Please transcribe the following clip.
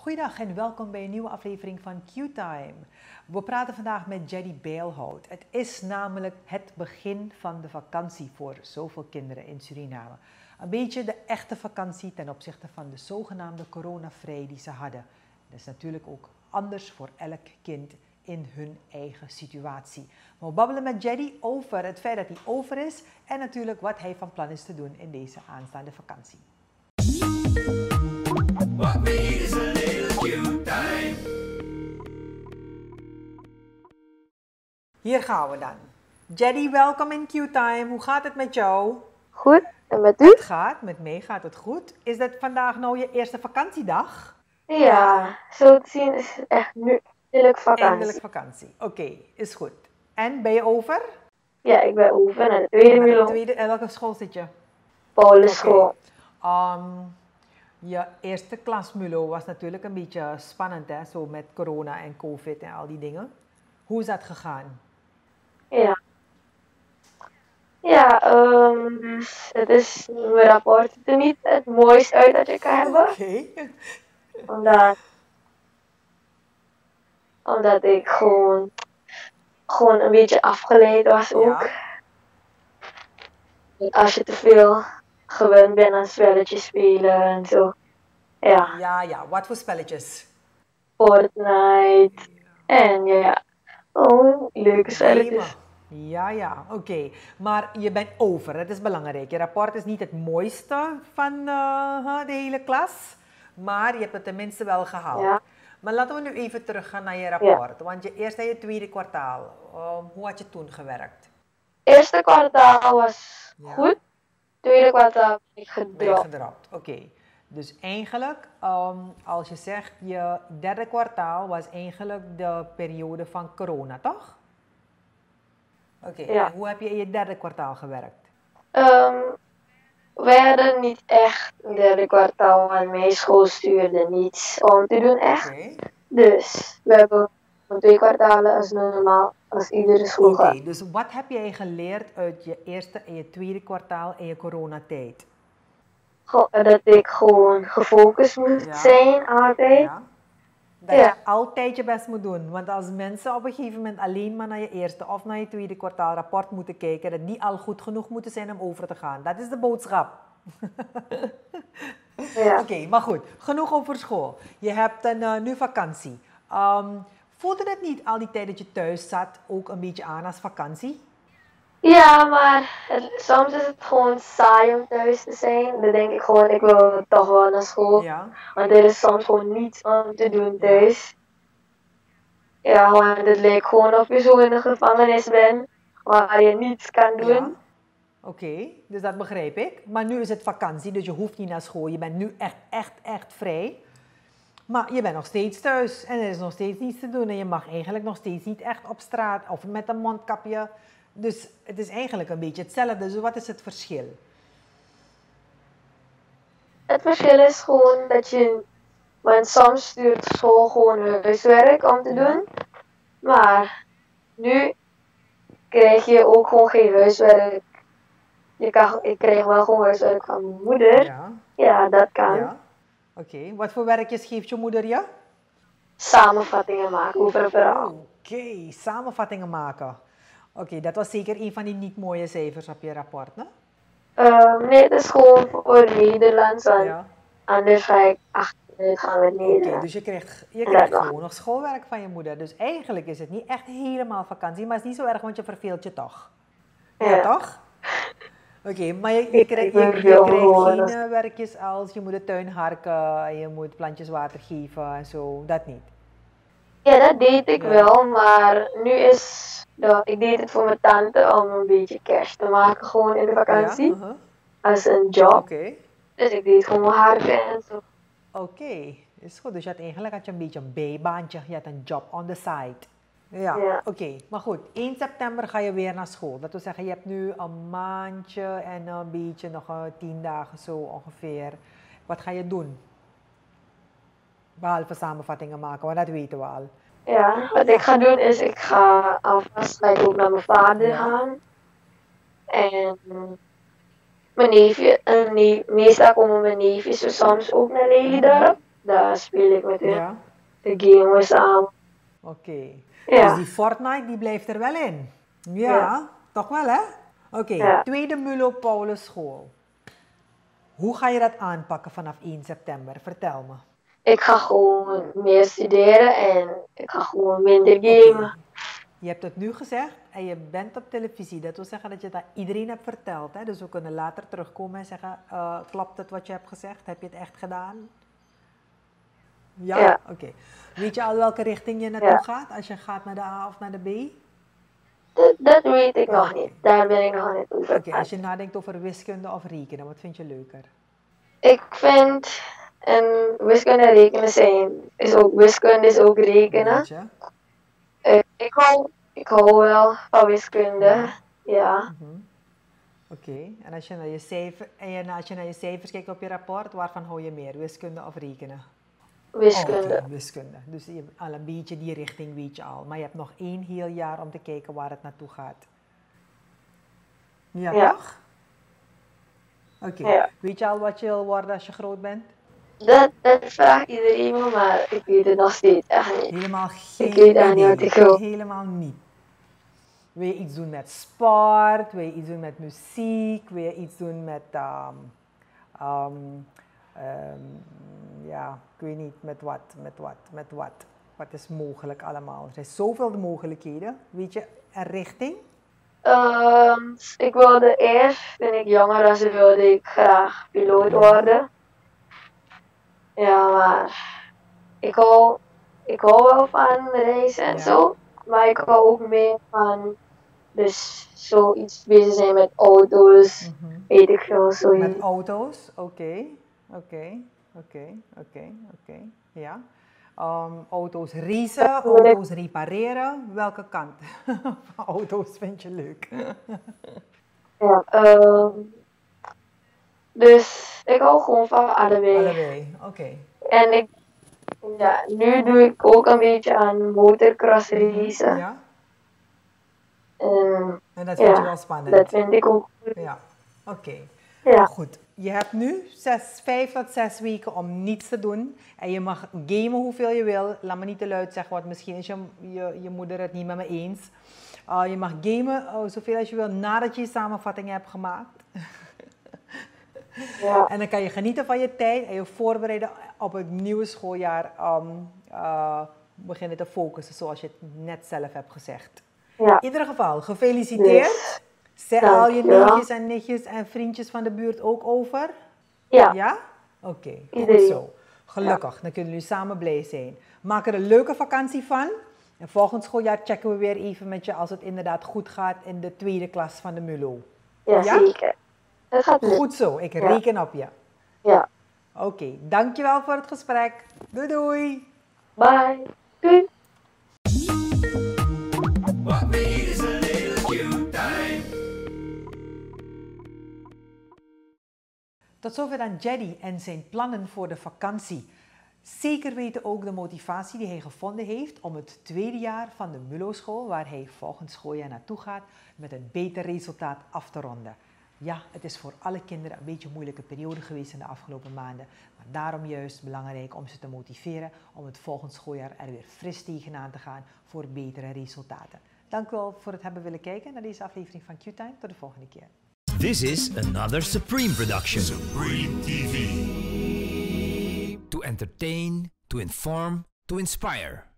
Goedendag en welkom bij een nieuwe aflevering van Q-Time. We praten vandaag met Jerry Beelhout. Het is namelijk het begin van de vakantie voor zoveel kinderen in Suriname. Een beetje de echte vakantie ten opzichte van de zogenaamde coronavrij die ze hadden. Dat is natuurlijk ook anders voor elk kind in hun eigen situatie. We babbelen met Jerry over het feit dat hij over is en natuurlijk wat hij van plan is te doen in deze aanstaande vakantie. What Hier gaan we dan. Jerry, welkom in Q-Time. Hoe gaat het met jou? Goed, en met u? Het gaat, met mij gaat het goed. Is dat vandaag nou je eerste vakantiedag? Ja, zo te zien is het echt nu eindelijk vakantie. Eindelijk vakantie. Oké, is goed. En ben je over? Ja, ik ben over naar de tweede Milo. en welke school zit je? Paulus school. Ehm, je eerste klas Mulo was natuurlijk een beetje spannend, hè? Zo met corona en covid en al die dingen. Hoe is dat gegaan? Ja. Ja, dus het is mijn rapport er niet het mooiste uit dat je kan hebben. Oké. Omdat, omdat ik gewoon, gewoon een beetje afgeleid was ook. Ja. Als je te veel gewend bent aan spelletjes spelen en zo. Ja, Ja, ja. Wat voor spelletjes? Fortnite. En ja, oh, leuke spelletjes. Gamen. Ja, ja. Oké. Maar je bent over. Dat is belangrijk. Je rapport is niet het mooiste van eh, de hele klas. Maar je hebt het tenminste wel gehaald. Ja. Maar laten we nu even teruggaan naar je rapport. Want je eerste en je tweede kwartaal. ehm, hoe had je toen gewerkt? Eerste kwartaal was Ja. goed. Tweede kwartaal ben ik gedropt? Oké. Dus eigenlijk, ehm, als je zegt, je derde kwartaal was eigenlijk de periode van corona, toch? Oké, Ja. hoe heb je in je derde kwartaal gewerkt? Ehm, wij hadden niet echt een derde kwartaal, want mijn school stuurde niets om te doen echt. Dus we hebben twee kwartalen als normaal, als iedere school Oké, dus wat heb jij geleerd uit je eerste en je tweede kwartaal in je coronatijd? Dat ik gewoon gefocust moet Ja. zijn altijd. Ja? Dat Ja. je altijd je best moet doen. Want als mensen op een gegeven moment alleen maar naar je eerste of naar je tweede kwartaal rapport moeten kijken, dat die al goed genoeg moeten zijn om over te gaan. Dat is de boodschap. Ja. Oké, maar goed. Genoeg over school. Je hebt een, eh, nu vakantie. Ehm, voelde het niet al die tijd dat je thuis zat ook een beetje aan als vakantie? Ja, maar het- soms is het gewoon saai om thuis te zijn. Dan denk ik gewoon, ik wil toch wel naar school. Ja. Want er is soms gewoon niets om te doen thuis. Ja, want het lijkt gewoon of je zo in een gevangenis bent waar je niets kan doen. Ja. Oké, dus dat begrijp ik. Maar nu is het vakantie, dus je hoeft niet naar school. Je bent nu echt, echt, echt vrij. Maar je bent nog steeds thuis en er is nog steeds niets te doen. En je mag eigenlijk nog steeds niet echt op straat of met een mondkapje. Dus het is eigenlijk een beetje hetzelfde. Dus wat is het verschil? Het verschil is gewoon dat je, want soms stuurt school gewoon huiswerk om te doen. Maar nu krijg je ook gewoon geen huiswerk. Je, kan, ik wel gewoon huiswerk van mijn moeder. Ja. Ja, dat kan. ja. Oké, wat voor werkjes geeft je moeder je? Samenvattingen maken over een verhaal. Oké, samenvattingen maken. Oké, dat was zeker een van die niet mooie cijfers op je rapport, hè? Ehm, nee, het is gewoon voor Nederlands, Ja. anders ga ik achteruit gaan met Oké, Nederlands. dus je krijgt, je krijgt dat. gewoon nog schoolwerk van je moeder. Dus eigenlijk is het niet echt helemaal vakantie, maar het is niet zo erg, want je verveelt je toch. Ja, Ja. toch? Oké, maar je, je, je, krijgt geen eh, werkjes als je moet de tuin harken en je moet plantjes water geven en zo. Dat niet. Ja, dat deed ik wel, maar nu is de, ik deed het voor mijn tante om een beetje cash te maken gewoon in de vakantie. Ja, uh-huh. Als een job. Dus ik deed gewoon harken en zo. Oké, is goed. Dus je had eigenlijk had je een beetje een bijbaantje. Je had een job on the side. Ja, Ja. oké. Maar goed, 1 september ga je weer naar school. Dat wil zeggen, je hebt nu een maandje en een beetje nog eh, tien dagen zo ongeveer. Wat ga je doen? Behalve samenvattingen maken, want dat weten we al. Ja, wat ik ga doen is, ik ga alvast ik ook naar mijn vader gaan. En mijn neefje, en nee, meestal komen mijn neefjes dus soms ook naar Lelydorp. daar speel ik met hun. Ja? De game samen. Oké. Ja. Dus die Fortnite die blijft er wel in. Ja, Ja. toch wel hè? Oké, tweede Mulo Paulus school. Hoe ga je dat aanpakken vanaf 1 september? Vertel me. Ik ga gewoon meer studeren en ik ga gewoon minder gamen. Je hebt het nu gezegd en je bent op televisie. Dat wil zeggen dat je aan iedereen hebt verteld. Hè? Dus we kunnen later terugkomen en zeggen, eh, klopt het wat je hebt gezegd? Heb je het echt gedaan? Ja? Ja. Oké. Weet je al welke richting je naartoe Ja. gaat? Als je gaat naar de A of naar de B? Dat, dat weet ik nog niet. Daar ben ik nog niet over. Oké, als je nadenkt over wiskunde of rekenen, wat vind je leuker? Ik vind en wiskunde en rekenen zijn is ook wiskunde is ook rekenen. Eh, ik hou ik hou wel van wiskunde. Ja. Mhm. Oké, en als je, naar je cijfer, en je- als je naar je cijfers kijkt op je rapport, waarvan hou je meer? Wiskunde of rekenen? Wiskunde. Wiskunde. Dus je al een beetje die richting weet je al. Maar je hebt nog één heel jaar om te kijken waar het naartoe gaat. Ja, Ja. toch? Oké. Ja. Weet je al wat je wil worden als je groot bent? Dat, dat vraagt iedereen me, maar ik weet het nog steeds echt niet. Helemaal geen Ik weet echt niet wat ik wil. Helemaal niet. Wil je iets doen met sport? Wil je iets doen met muziek? Wil je iets doen met, ehm, ehm, ehm, ja, ik weet niet, met wat, met wat, met wat. Wat is mogelijk allemaal? Er zijn zoveel mogelijkheden. Weet je, een richting? Ik wilde eerst, toen ik jonger was, wilde ik graag piloot worden. Ja, maar ik hou, ik hou wel van reizen en Ja. zo. Maar ik hou ook meer van dus zoiets bezig zijn met auto's, weet ik veel, zoiets. Met auto's? Oké, oké, oké, oké, oké. Ja. Ehm, auto's racen, auto's repareren. Welke kant van auto's vind je leuk? Ja, ehm, dus ik hou gewoon van allebei. Allebei, oké. En ik, ja, nu doe ik ook een beetje aan motocross racen. Ja? En En dat vind je wel spannend? dat vind ik ook goed. Ja, oké. Ja, Goed, je hebt nu zes, vijf tot zes weken om niets te doen. En je mag gamen hoeveel je wil. Laat me niet te luid zeggen, want misschien is je, je, je moeder het niet met me eens. Uh, je mag gamen uh, zoveel als je wil nadat je je samenvatting hebt gemaakt. Ja, En dan kan je genieten van je tijd en je voorbereiden op het nieuwe schooljaar. Um, uh, beginnen te focussen zoals je het net zelf hebt gezegd. ja. In ieder geval, gefeliciteerd. Dus, Zeg al je neefjes en nichtjes en vriendjes van de buurt ook over? ja, Ja? Oké, goed zo. Gelukkig, dan kunnen jullie samen blij zijn. Maak er een leuke vakantie van. En volgend schooljaar checken we weer even met je als het inderdaad goed gaat in de tweede klas van de MULO. ja, Ja? zeker. Het gaat lukken. Goed zo, ik Ja. reken op je. Ja, Oké, dankjewel voor het gesprek. Doei doei. bye. Doei. Tot zover dan Jerry en zijn plannen voor de vakantie. Zeker weten ook de motivatie die hij gevonden heeft om het tweede jaar van de MULO-school, waar hij volgend schooljaar naartoe gaat, met een beter resultaat af te ronden. Ja, het is voor alle kinderen een beetje een moeilijke periode geweest in de afgelopen maanden. Maar daarom juist belangrijk om ze te motiveren om het volgend schooljaar er weer fris tegenaan te gaan voor betere resultaten. Dank u wel voor het hebben willen kijken naar deze aflevering van Q-Time. Tot de volgende keer. This is another Supreme production. Supreme TV. To entertain, to inform, to inspire.